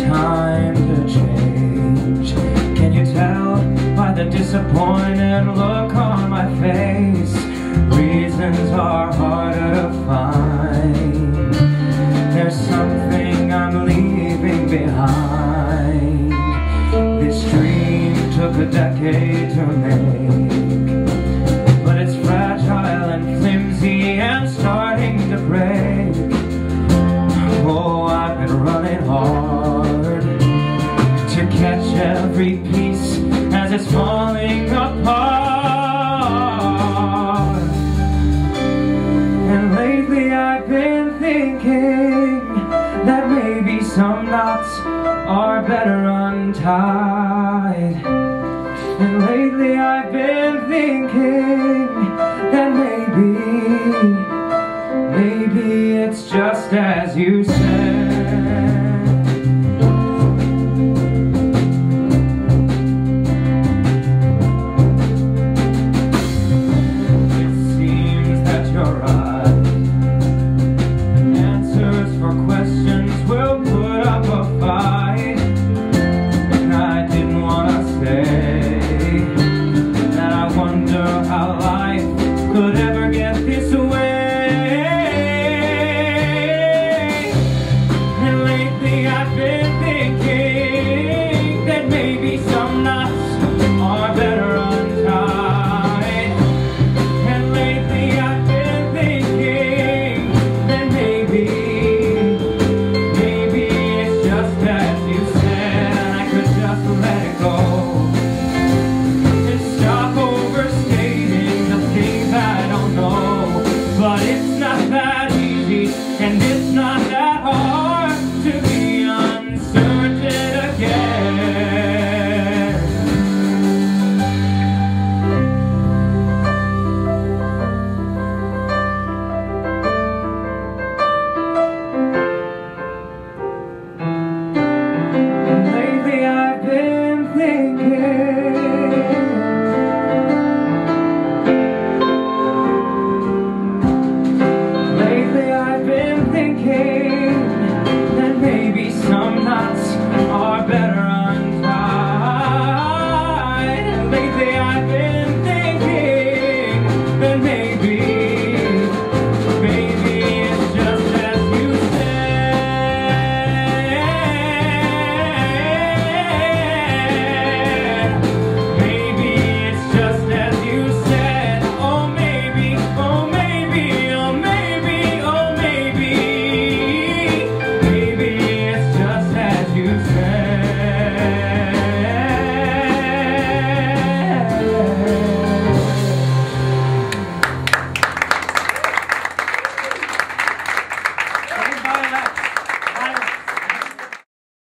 time to change. Can you tell by the disappointed look on my face? Reasons are harder to find. There's something I'm leaving behind. This dream took a decade to make. Every piece as it's falling apart. And lately I've been thinking That maybe some knots are better untied. And lately I've been thinking not that hard to be